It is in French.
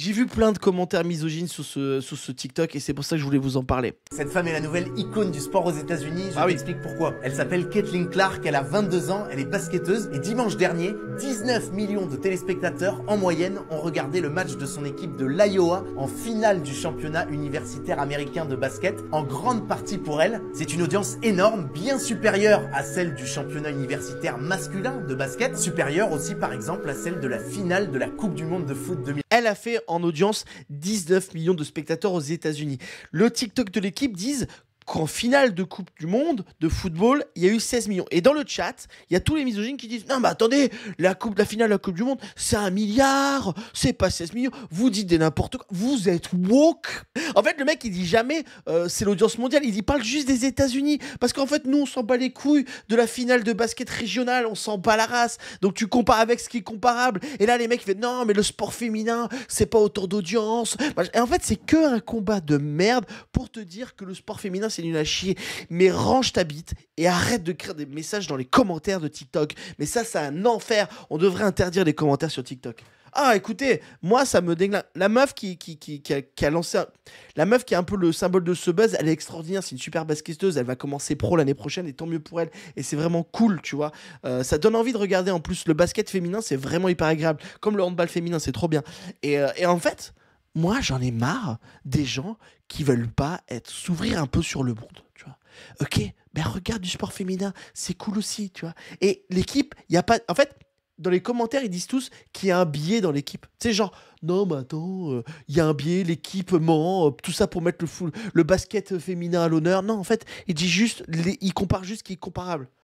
J'ai vu plein de commentaires misogynes sur ce, sur ce TikTok et c'est pour ça que je voulais vous en parler. Cette femme est la nouvelle icône du sport aux États-Unis. Je Ah oui. t'explique pourquoi. Elle s'appelle Caitlin Clark, elle a 22 ans, elle est basketteuse et dimanche dernier, 19 millions de téléspectateurs en moyenne ont regardé le match de son équipe de l'Iowa en finale du championnat universitaire américain de basket. En grande partie pour elle, c'est une audience énorme, bien supérieure à celle du championnat universitaire masculin de basket, supérieure aussi par exemple à celle de la finale de la Coupe du monde de foot 2000. Elle a fait en audience 19 millions de spectateurs aux États-Unis. Le TikTok de l'équipe disent qu'en finale de Coupe du Monde de football, il y a eu 16 millions. Et dans le chat, il y a tous les misogynes qui disent Non, mais attendez, la, coupe, la finale de la Coupe du Monde, c'est un milliard, c'est pas 16 millions. Vous dites des n'importe quoi, vous êtes woke. En fait, le mec, il dit jamais euh, c'est l'audience mondiale, il dit parle juste des États-Unis. Parce qu'en fait, nous, on s'en bat les couilles de la finale de basket régional, on s'en bat la race. Donc tu compares avec ce qui est comparable. Et là, les mecs, ils font Non, mais le sport féminin, c'est pas autant d'audience. Et en fait, c'est que un combat de merde pour te dire que le sport féminin, c'est nul à chier. Mais range ta bite et arrête de créer des messages dans les commentaires de TikTok. Mais ça, c'est un enfer. On devrait interdire les commentaires sur TikTok. Ah, écoutez, moi, ça me déglingue. La meuf qui, qui, qui, qui a, qui lancé. un- La meuf qui est un peu le symbole de ce buzz, elle est extraordinaire. C'est une super basketteuse. Elle va commencer pro l'année prochaine et tant mieux pour elle. Et c'est vraiment cool, tu vois. Euh, ça donne envie de regarder en plus. Le basket féminin, c'est vraiment hyper agréable. Comme le handball féminin, c'est trop bien. Et, euh, et en fait, moi, j'en ai marre des gens qui veulent pas s'ouvrir un peu sur le monde, tu vois. Ok, ben regarde du sport féminin, c'est cool aussi, tu vois. Et l'équipe, il y a pas, en fait, dans les commentaires, ils disent tous qu'il y a un biais dans l'équipe. C'est genre, non, mais attends, euh, il y a un biais, l'équipe ment, euh, tout ça pour mettre le, fou- le basket féminin à l'honneur. Non, en fait, ils disent juste, les- ils comparent juste ce qui est comparable.